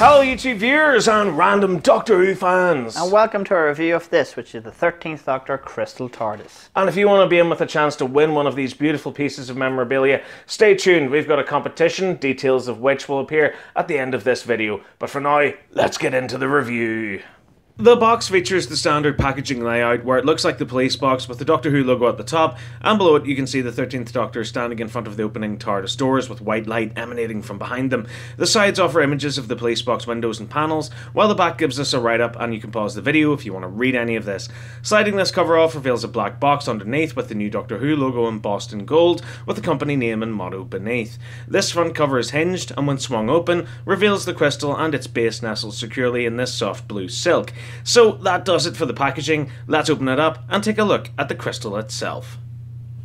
Hello, YouTube viewers and random Doctor Who fans. And welcome to our review of this, which is the 13th Doctor Crystal TARDIS. And if you want to be in with a chance to win one of these beautiful pieces of memorabilia, stay tuned. We've got a competition, details of which will appear at the end of this video. But for now, let's get into the review. The box features the standard packaging layout where it looks like the police box with the Doctor Who logo at the top, and below it you can see the 13th Doctor standing in front of the opening TARDIS doors with white light emanating from behind them. The sides offer images of the police box windows and panels, while the back gives us a write up, and you can pause the video if you want to read any of this. Sliding this cover off reveals a black box underneath with the new Doctor Who logo embossed in gold, with the company name and motto beneath. This front cover is hinged, and when swung open, reveals the crystal and its base nestled securely in this soft blue silk. So that does it for the packaging. Let's open it up and take a look at the crystal itself.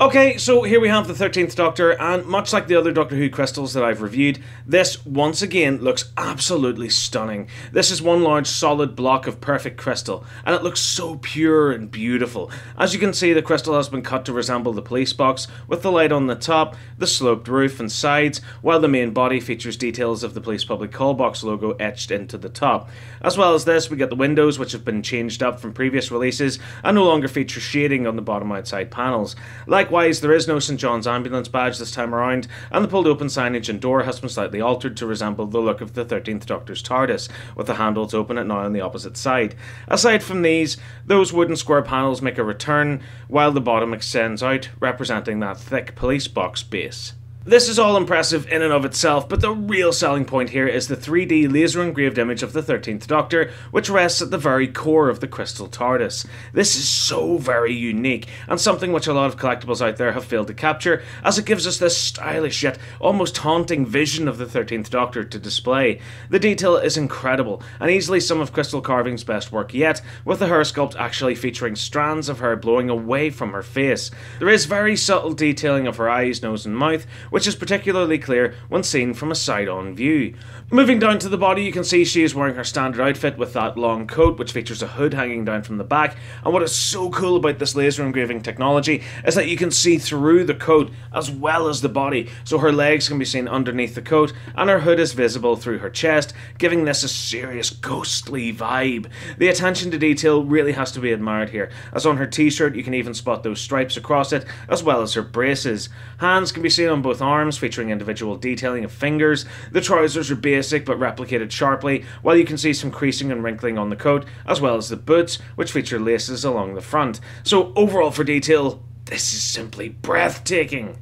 Okay, so here we have the 13th Doctor, and much like the other Doctor Who crystals that I've reviewed, this once again looks absolutely stunning. This is one large solid block of perfect crystal, and it looks so pure and beautiful. As you can see, the crystal has been cut to resemble the police box, with the light on the top, the sloped roof and sides, while the main body features details of the police public call box logo etched into the top. As well as this, we get the windows, which have been changed up from previous releases, and no longer feature shading on the bottom outside panels. Like Likewise, there is no St John's ambulance badge this time around, and the pulled open signage and door has been slightly altered to resemble the look of the 13th Doctor's TARDIS, with the handles open at now on the opposite side. Aside from these, those wooden square panels make a return, while the bottom extends out, representing that thick police box base. This is all impressive in and of itself, but the real selling point here is the 3D laser engraved image of the 13th Doctor, which rests at the very core of the Crystal TARDIS. This is so very unique, and something which a lot of collectibles out there have failed to capture, as it gives us this stylish yet almost haunting vision of the 13th Doctor to display. The detail is incredible, and easily some of Crystal Carving's best work yet, with the hair sculpt actually featuring strands of hair blowing away from her face. There is very subtle detailing of her eyes, nose, and mouth, which is particularly clear when seen from a side-on view. Moving down to the body, you can see she is wearing her standard outfit with that long coat, which features a hood hanging down from the back. And what is so cool about this laser engraving technology is that you can see through the coat as well as the body. So her legs can be seen underneath the coat, and her hood is visible through her chest, giving this a serious ghostly vibe. The attention to detail really has to be admired here, as on her t-shirt you can even spot those stripes across it, as well as her braces. Hands can be seen on both arms, featuring individual detailing of fingers. The trousers are basic but replicated sharply, while you can see some creasing and wrinkling on the coat, as well as the boots, which feature laces along the front. So overall for detail, this is simply breathtaking.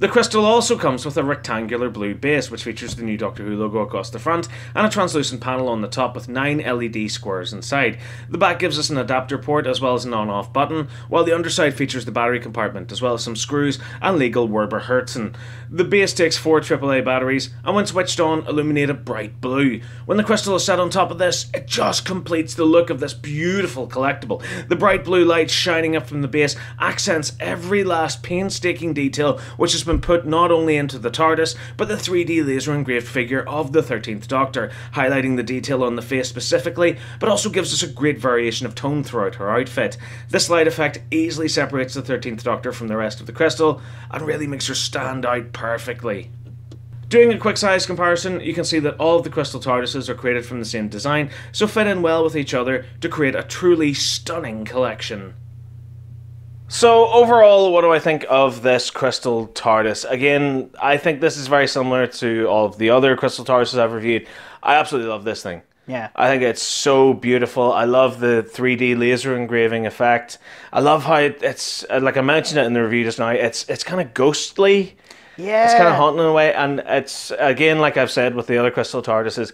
The crystal also comes with a rectangular blue base, which features the new Doctor Who logo across the front, and a translucent panel on the top with 9 LED squares inside. The back gives us an adapter port as well as an on-off button, while the underside features the battery compartment, as well as some screws and legal Werber Herzen. The base takes 4 AAA batteries, and when switched on, illuminate a bright blue. When the crystal is set on top of this, it just completes the look of this beautiful collectible. The bright blue light shining up from the base accents every last painstaking detail, which is been put not only into the TARDIS, but the 3D laser engraved figure of the 13th Doctor, highlighting the detail on the face specifically, but also gives us a great variation of tone throughout her outfit. This light effect easily separates the 13th Doctor from the rest of the crystal, and really makes her stand out perfectly. Doing a quick size comparison, you can see that all of the crystal TARDISes are created from the same design, so fit in well with each other to create a truly stunning collection. So overall, what do I think of this Crystal TARDIS? Again, I think this is very similar to all of the other Crystal TARDISes I've reviewed. I absolutely love this thing. Yeah. I think it's so beautiful. I love the 3D laser engraving effect. I love how it's uh, like I mentioned it in the review just now. It's it's kind of ghostly. Yeah. It's kind of haunting in a way, and it's again like I've said with the other Crystal TARDISes.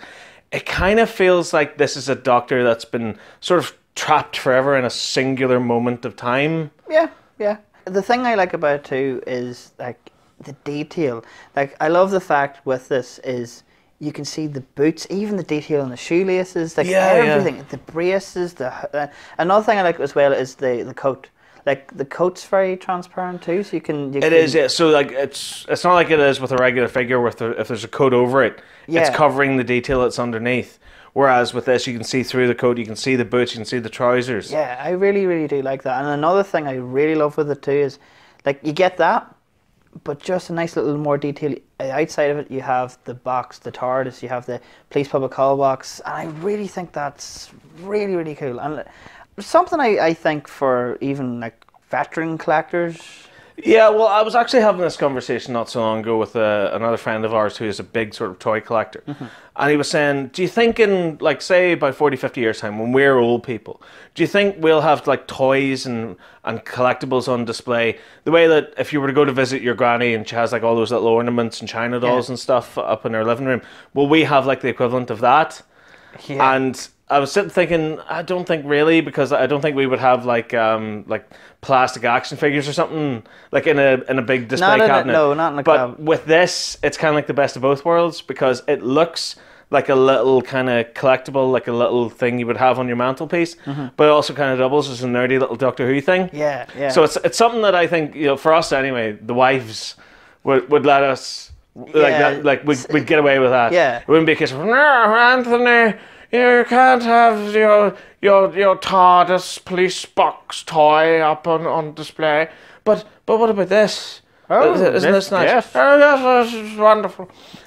It kind of feels like this is a Doctor that's been sort of trapped forever in a singular moment of time. Yeah, yeah. The thing I like about it too is like the detail. Like I love the fact with this is you can see the boots, even the detail on the shoelaces, like Yeah, yeah. everything, the braces. The uh, another thing I like as well is the the coat. Like the coat's very transparent too, so you can. You It can, is, yeah. So like it's it's not like it is with a regular figure with the, if there's a coat over it, Yeah. it's covering the detail that's underneath. Whereas with this, you can see through the coat, you can see the boots, you can see the trousers. Yeah, I really, really do like that. And another thing I really love with it too is, like, you get that, but just a nice little more detail. Outside of it, you have the box, the TARDIS, you have the police public call box, and I really think that's really really cool and something I, I think for even like veteran collectors. Yeah, well, I was actually having this conversation not so long ago with uh, another friend of ours who is a big sort of toy collector. And he was saying, Do you think in, like, say, by 40, 50 years' time, when we're old people, do you think we'll have, like, toys and, and collectibles on display? The way that if you were to go to visit your granny and she has, like, all those little ornaments and china dolls Yeah. and stuff up in her living room, will we have, like, the equivalent of that? Yeah. And I was sitting thinking, I don't think really, because I don't think we would have like um like plastic action figures or something like in a in a big display Not in a- cabinet. no, not in a But cab- with this, it's kind of like the best of both worlds because it looks like a little kind of collectible, like a little thing you would have on your mantelpiece, but it also kind of doubles as a nerdy little Doctor Who thing. Mm-hmm. Yeah, yeah. So it's it's something that I think you know for us anyway, the wives would would let us. Like Yeah, that, like we'd, we'd get away with that. Yeah. it wouldn't be a case of Anthony, you can't have your your your TARDIS police box toy up on, on display. But but what about this? Oh, Isn't this- this nice? yes. Oh yes, this is wonderful.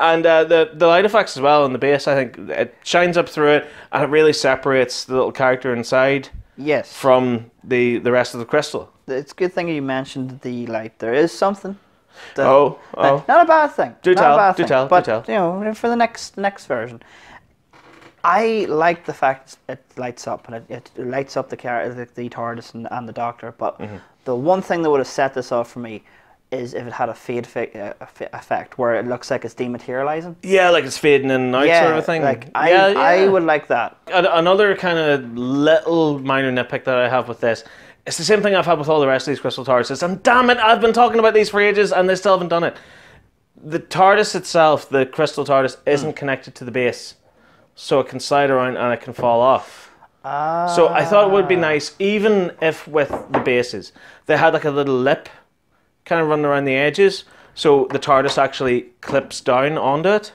and uh, the the light effects as well on the base, I think it shines up through it, and it really separates the little character inside yes, from the the rest of the crystal. it's a good thing you mentioned the light. There is something. Oh, oh. not a bad thing. Do not tell, A bad do thing. tell, do tell. You know, for the next next version, I like the fact it lights up and it, it lights up the car, the, the TARDIS and, and the Doctor. But Mm-hmm. the one thing that would have set this off for me is if it had a fade effect, uh, effect where it looks like it's dematerializing. Yeah, like it's fading in and out yeah, sort of thing. like I, yeah, yeah. I would like that. Another kind of little minor nitpick that I have with this. It's the same thing I've had with all the rest of these crystal TARDISes, and damn it, I've been talking about these for ages, and they still haven't done it. The TARDIS itself, the crystal TARDIS, isn't connected to the base, so it can slide around and it can fall off. Ah, So I thought it would be nice, even if with the bases, they had like a little lip, kind of running around the edges, so the TARDIS actually clips down onto it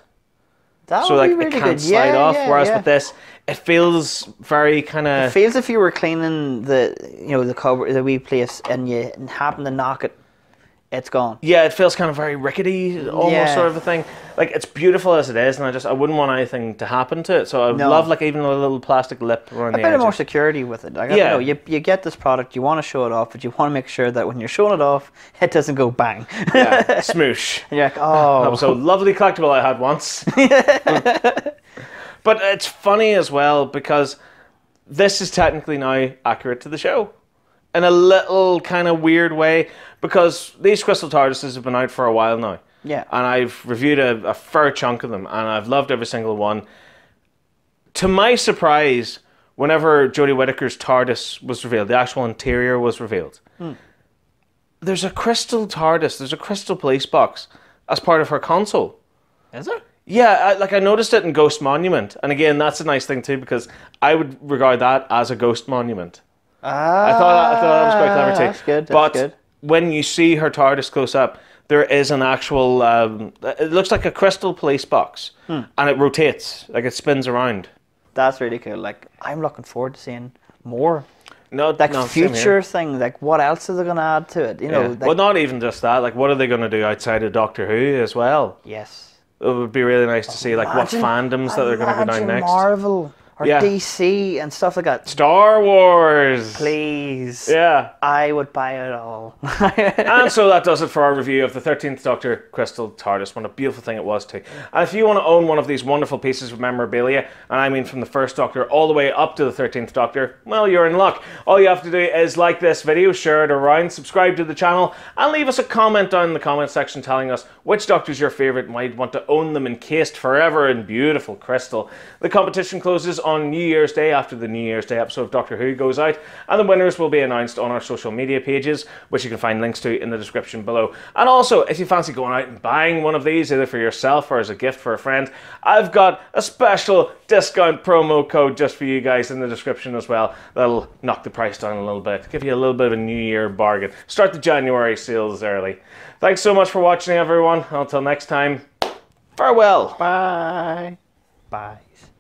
that so like really it can't good. slide yeah, off. yeah, whereas yeah. with this, it feels very kind of. It feels if you were cleaning the, you know, the cover, the wee place, and you happen to knock it, it's gone. yeah, it feels kind of very rickety, almost Yeah. sort of a thing. Like it's beautiful as it is, and I just I wouldn't want anything to happen to it. So I'd No. love like even a little plastic lip around A the bit more security with it. Like, I Yeah. know, you, you get this product, you want to show it off, but you want to make sure that when you're showing it off, it doesn't go bang. Yeah, smoosh. and you're like, oh, That was a lovely collectible I had once. but it's funny as well because this is technically now accurate to the show in a little kind of weird way because these Crystal TARDISes have been out for a while now. Yeah. And I've reviewed a, a fair chunk of them and I've loved every single one. To my surprise, whenever Jodie Whittaker's TARDIS was revealed, the actual interior was revealed, hmm. there's a crystal TARDIS, there's a crystal police box as part of her console. is it? Yeah, I, like I noticed it in Ghost Monument, and again, that's a nice thing too because I would regard that as a ghost monument. Ah, I thought I thought that was quite clever too. That's good. That's but good. when you see her TARDIS close up, there is an actual. Um, it looks like a crystal police box, Hmm. and it rotates like it spins around. That's really cool. Like, I'm looking forward to seeing more. No, Like, no, future thing. Like, what else are they going to add to it? You know, Yeah. like, well, not even just that. Like, what are they going to do outside of Doctor Who as well? yes. It would be really nice to see like what fandoms that they're going to go down next. Marvel or Yeah. DC and stuff like that. Star Wars. Please. Yeah. I would buy it all. and so that does it for our review of the 13th Doctor Crystal TARDIS. What a beautiful thing it was, too. And if you want to own one of these wonderful pieces of memorabilia, and I mean from the first Doctor all the way up to the 13th Doctor, well, you're in luck. All you have to do is like this video, share it around, subscribe to the channel, and leave us a comment down in the comment section telling us which Doctor's your favourite and why you'd want to own them encased forever in beautiful crystal. The competition closes on New Year's Day after the New Year's Day episode of Doctor Who goes out, and the winners will be announced on our social media pages, which you can find links to in the description below. And also, if you fancy going out and buying one of these, either for yourself or as a gift for a friend, I've got a special discount promo code just for you guys in the description as well. That'll knock the price down a little bit, give you a little bit of a New Year bargain. Start the January sales early. Thanks so much for watching, everyone. Until next time, farewell Bye. Buys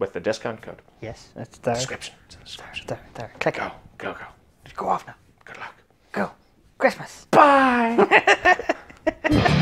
with the discount code. Yes, that's there. Description. It's in the description. There, there. Click go, it. Go, go, go. Go off now. Good luck. Go. Christmas. Bye.